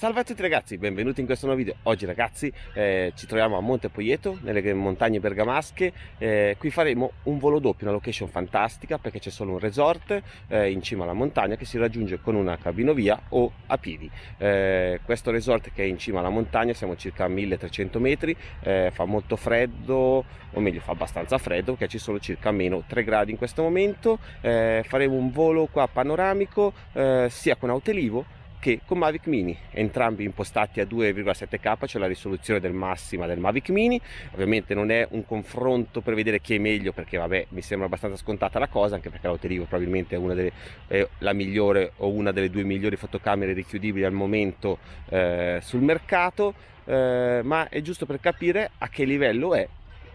Salve a tutti ragazzi, benvenuti in questo nuovo video. Oggi ragazzi eh, ci troviamo a Monte Poieto, nelle montagne bergamasche. Eh, qui faremo un volo doppio, una location fantastica perché c'è solo un resort eh, in cima alla montagna che si raggiunge con una cabinovia o a piedi. Eh, questo resort che è in cima alla montagna, siamo circa a 1300 metri, eh, fa molto freddo, o meglio fa abbastanza freddo perché ci sono circa meno 3 gradi in questo momento. Eh, faremo un volo qua panoramico sia con Autelivo che con Mavic Mini, entrambi impostati a 2,7K, cioè la risoluzione del massima del Mavic Mini. Ovviamente non è un confronto per vedere chi è meglio, perché vabbè, mi sembra abbastanza scontata la cosa, anche perché l'Auterivo probabilmente è una delle è la migliore o una delle due migliori fotocamere richiudibili al momento eh, sul mercato. Eh, ma è giusto per capire a che livello è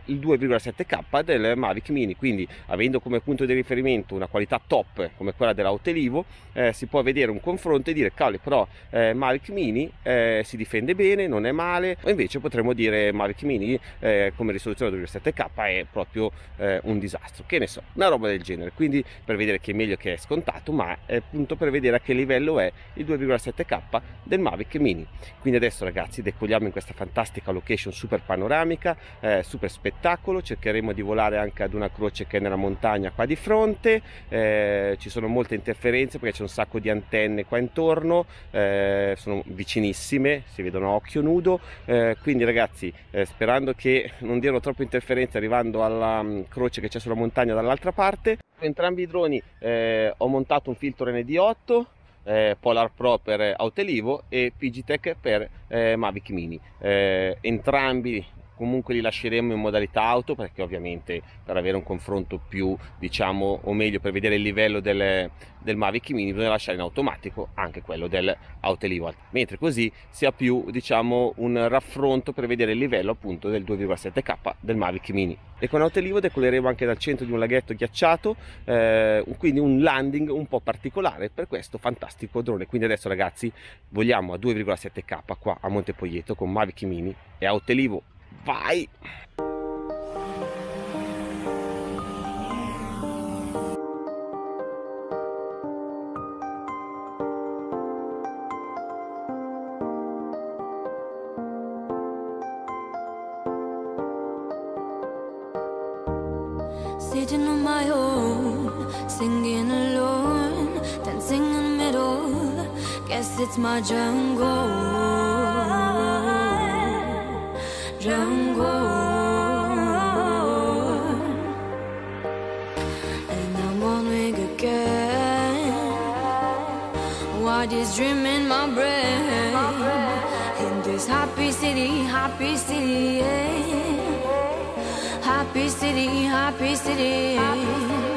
il 2,7K del Mavic Mini, quindi avendo come punto di riferimento una qualità top come quella dell'Autelivo, eh, si può vedere un confronto e dire cavoli però eh, Mavic Mini eh, si difende bene, non è male, o invece potremmo dire Mavic Mini eh, come risoluzione 2,7K è proprio eh, un disastro, che ne so, una roba del genere, quindi per vedere che è meglio che è scontato, ma è appunto per vedere a che livello è il 2,7K del Mavic Mini. Quindi adesso ragazzi decolliamo in questa fantastica location super panoramica, eh, super spettacolare spettacolo, cercheremo di volare anche ad una croce che è nella montagna qua di fronte, eh, ci sono molte interferenze perché c'è un sacco di antenne qua intorno, eh, sono vicinissime, si vedono a occhio nudo, eh, quindi ragazzi eh, sperando che non diano troppe interferenze arrivando alla um, croce che c'è sulla montagna dall'altra parte, entrambi i droni eh, ho montato un filtro ND8 eh, Polar Pro per Autelivo e Pigitech per Mavic Mini. Entrambi comunque li lasceremo in modalità auto perché ovviamente per avere un confronto più diciamo o meglio per vedere il livello del, del Mavic Mini bisogna lasciare in automatico anche quello del Autelivo mentre così si ha più diciamo un raffronto per vedere il livello appunto del 2,7k del Mavic Mini. E con Autelivo decolleremo anche dal centro di un laghetto ghiacciato eh, quindi un landing un po' particolare per questo fantastico drone. Quindi adesso ragazzi vogliamo a 2,7k qua a Monte Poieto con Mavic Mini e Autelivo Vai! Sitting on my own, singing alone, dancing in the middle. Guess it's my jungle. And I'm wondering again What is dreaming my brain? In this happy city, happy city yeah. Happy city, happy city. And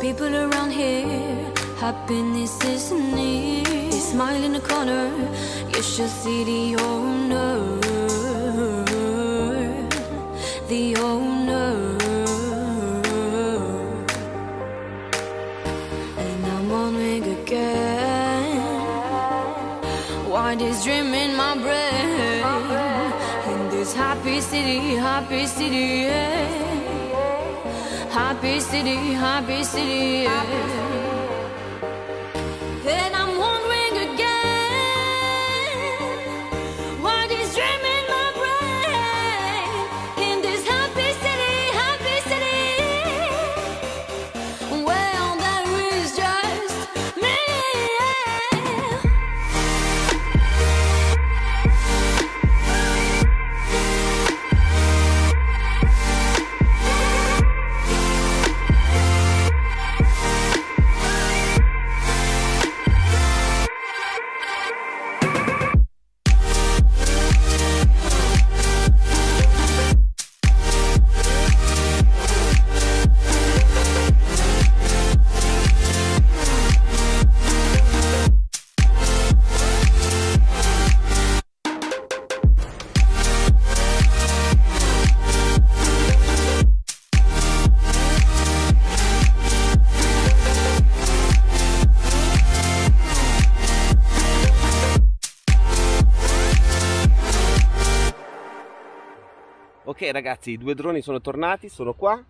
People around here, happiness is near. Smile in the corner, you should see the owner. The owner. And I'm wondering again, what is dream in my brain? In this happy city, happy city, yeah. Happy city, happy city, yeah. Ok ragazzi, i due droni sono tornati, sono qua.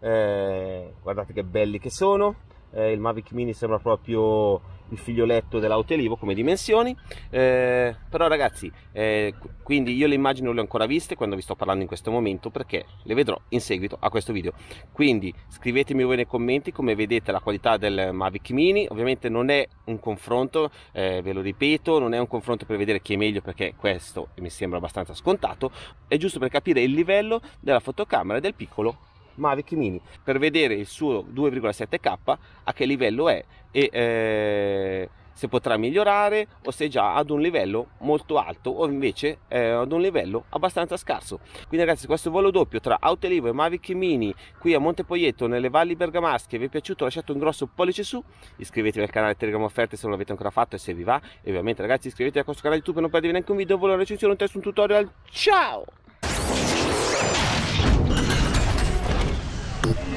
Eh, guardate che belli che sono. Eh, il Mavic Mini sembra proprio il figlioletto dell'Autelivo come dimensioni. Eh, però ragazzi eh, quindi io le immagini non le ho ancora viste quando vi sto parlando in questo momento perché le vedrò in seguito a questo video. Quindi scrivetemi voi nei commenti come vedete la qualità del Mavic Mini. Ovviamente non è un confronto eh, ve lo ripeto non è un confronto per vedere chi è meglio perché questo mi sembra abbastanza scontato. È giusto per capire il livello della fotocamera del piccolo Mavic Mini per vedere il suo 2,7K a che livello è e eh, se potrà migliorare o se è già ad un livello molto alto o invece è ad un livello abbastanza scarso. Quindi ragazzi questo volo doppio tra Autelivo e Mavic Mini qui a Montepoieto nelle valli bergamasche vi è piaciuto lasciate un grosso pollice su, iscrivetevi al canale Telegram Offerte se non l'avete ancora fatto e se vi va e ovviamente ragazzi iscrivetevi a questo canale YouTube per non perdervi neanche un video, un volo, una recensione, un test, un tutorial. Ciao!